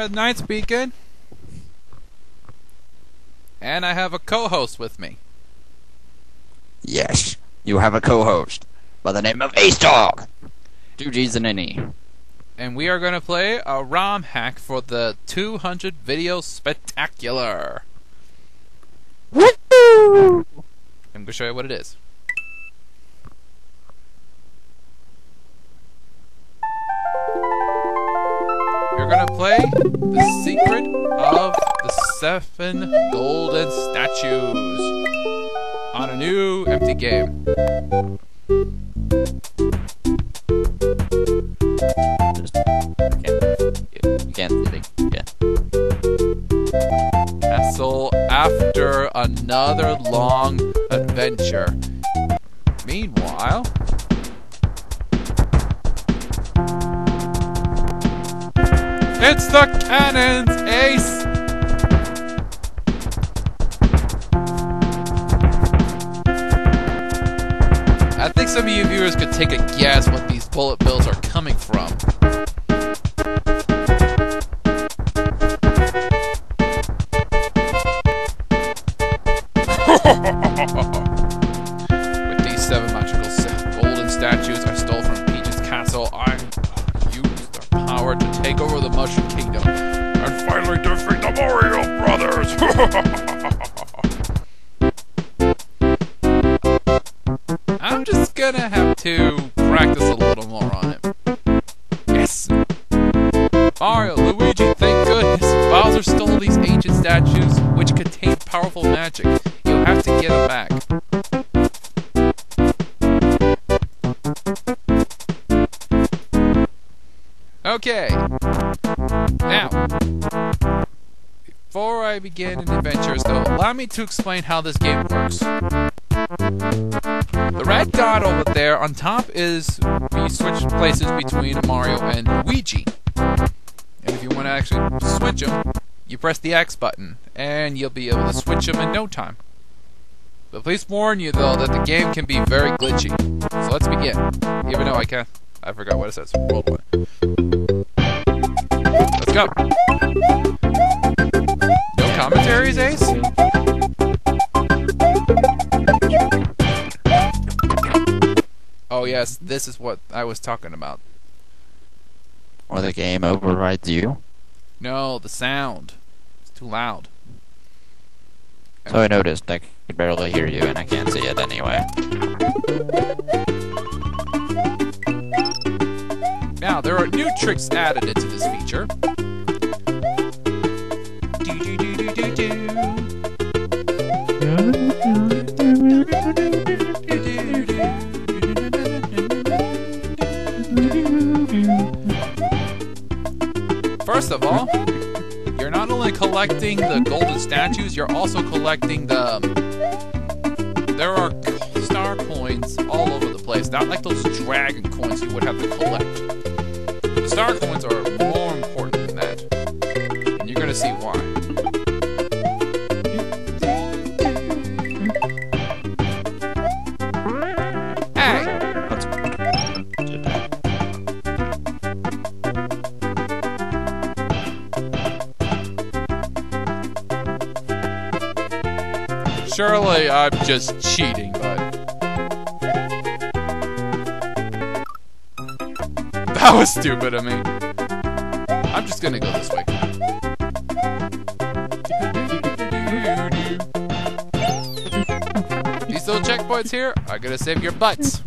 Red Knight speaking. And I have a co-host with me. Yes, you have a co-host by the name of Ace Dogge. Two G's and an E. And we are going to play a ROM hack for the 200 Video Spectacular. Woo! I'm going to show you what it is. To play The Secret of the Seven Golden Statues on a new empty game. See the castle after another long adventure. Meanwhile, it's the cannons, Ace! I think some of you viewers could take a guess what these bullet bills are coming from. With these seven magical golden statues I stole from take over the Mushroom Kingdom and finally defeat the Mario Brothers! I'm just gonna have to allow me to explain how this game works. The red dot over there on top is you switch places between Mario and Luigi. And if you want to actually switch them, you press the X button, and you'll be able to switch them in no time. But please warn you though that the game can be very glitchy. So let's begin. Even though I can't, I forgot what it says. Roll one. Let's go. No commentaries, Ace. Yes, this is what I was talking about. Or the game overrides you. No, the sound. It's too loud. So I noticed I could barely hear you and I can't see it anyway. Now, there are new tricks added into this feature. You're not only collecting the golden statues, you're also collecting the. Um, there are star coins all over the place, not like those dragon coins you would have to collect. The star coins are more important than that, and you're gonna see why. Surely I'm just cheating, but. That was stupid of me. I'm just gonna go this way. These little checkpoints here are gonna save your butts.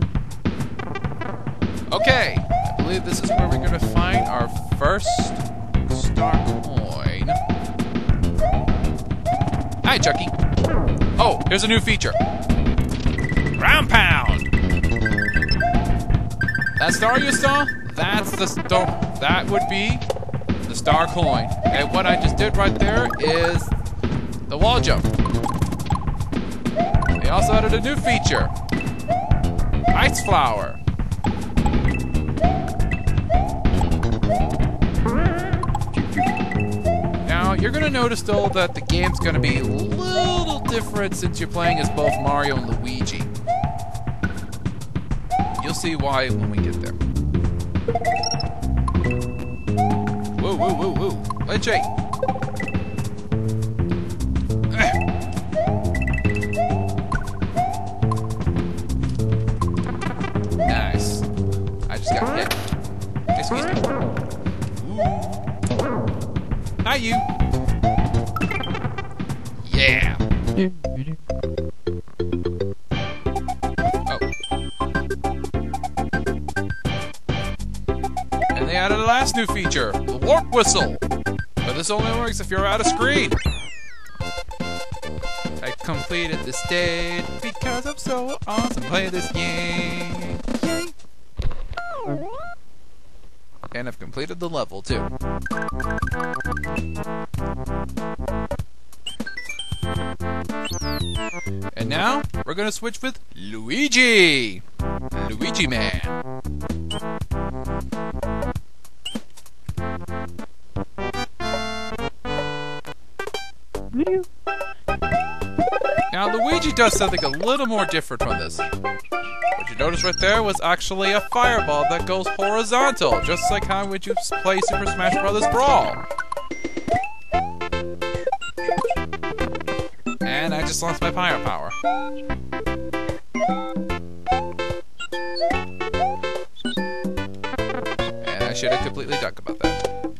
Okay, I believe this is where we're gonna find our first star coin. Hi, Chucky. Oh, here's a new feature. Ground pound. That star you saw? That's the star. That would be the star coin. And what I just did right there is the wall jump. They also added a new feature. Ice flower. You're gonna notice though that the game's gonna be a little different since you're playing as both Mario and Luigi. You'll see why when we get there. woo, woo, woo, woo. Glitchy. Nice. I just got hit. Excuse me. Ooh. Hi, you. Oh. And they added a last new feature, the warp whistle. But this only works if you're out of screen. I completed the stage because I'm so awesome. Play this game. Yay. And I've completed the level too. And now we're gonna switch with Luigi. Luigi Man. Now Luigi does something a little more different from this. What you notice right there was actually a fireball that goes horizontal, just like how would you play Super Smash Bros. Brawl. And I just lost my firepower. And I should have completely ducked about that.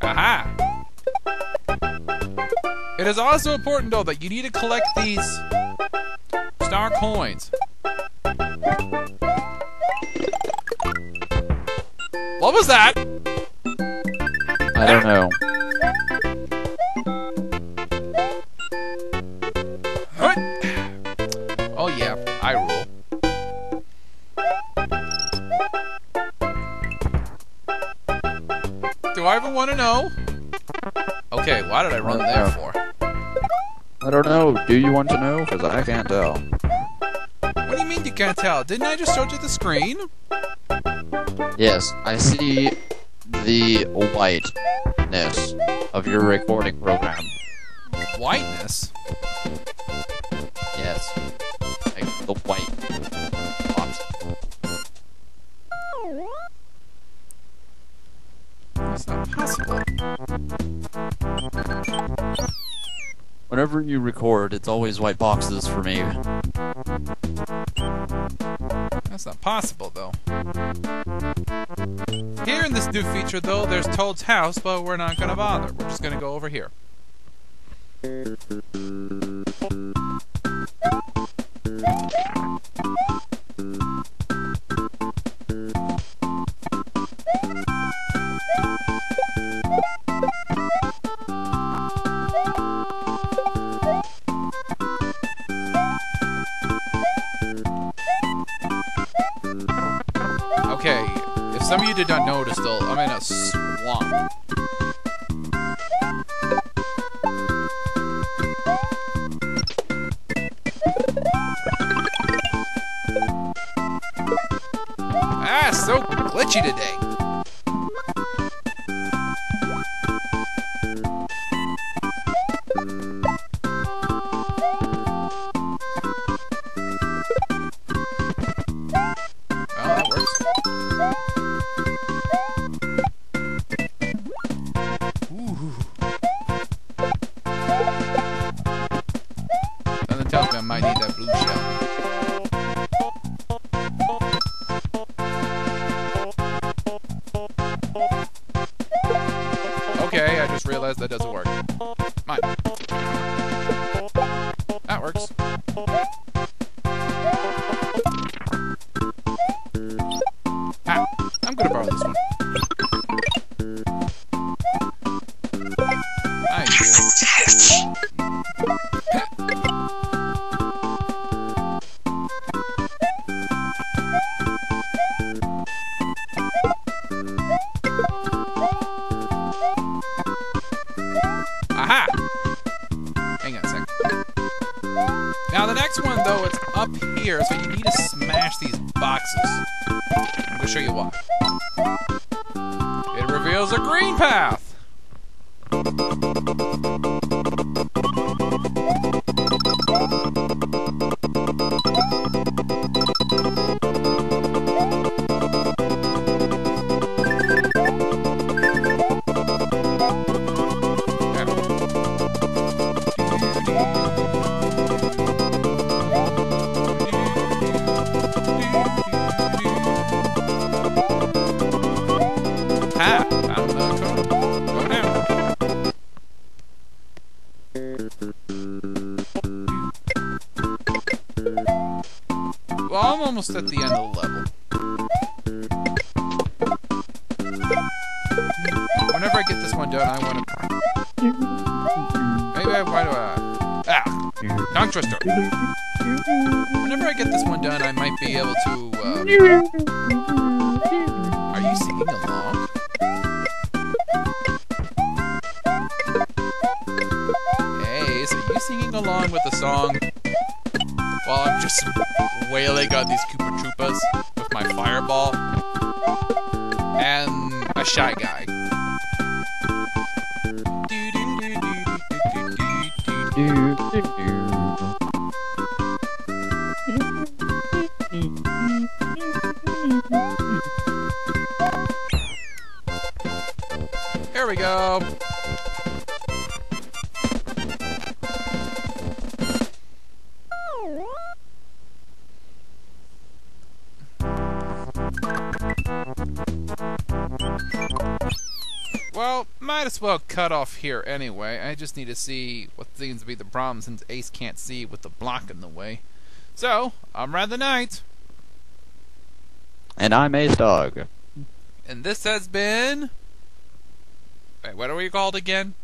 Aha! It is also important, though, that you need to collect these star coins. What was that? I don't know. Want to know? Okay, why did I run uh, there for? I don't know. Do you want to know? Because I can't tell. What do you mean you can't tell? Didn't I just show you the screen? Yes, I see the whiteness of your recording program. Whiteness? Yes. Like the white That's not possible. Whenever you record, it's always white boxes for me. That's not possible, though. Here in this new feature, though, there's Toad's house, but we're not gonna bother. We're just gonna go over here. Did not notice, though, I'm in a swamp. Ah, so glitchy today. I might need that blue shell. Now the next one though, it's up here, so you need to smash these boxes. I'm gonna show you why. It reveals a green path. Almost at the end of the level. Whenever I get this one done, I want to. Maybe I want to. Uh, ah, tongue twister. Whenever I get this one done, I might be able to. Uh, are you singing along? Hey, so you singing along with the song while I'm just wailing on these Koopa Troopas with my fireball and a shy guy. Here we go. Might as well cut off here anyway. I just need to see what seems to be the problem since Ace can't see with the block in the way. So, I'm Red the Knight, And I'm Ace Dogge. and this has been. Wait, what are we called again?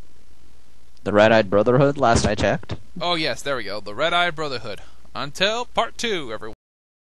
The Red Eyed Brotherhood, last I checked. Oh, yes, there we go. The Red Eyed Brotherhood. Until part two, everyone.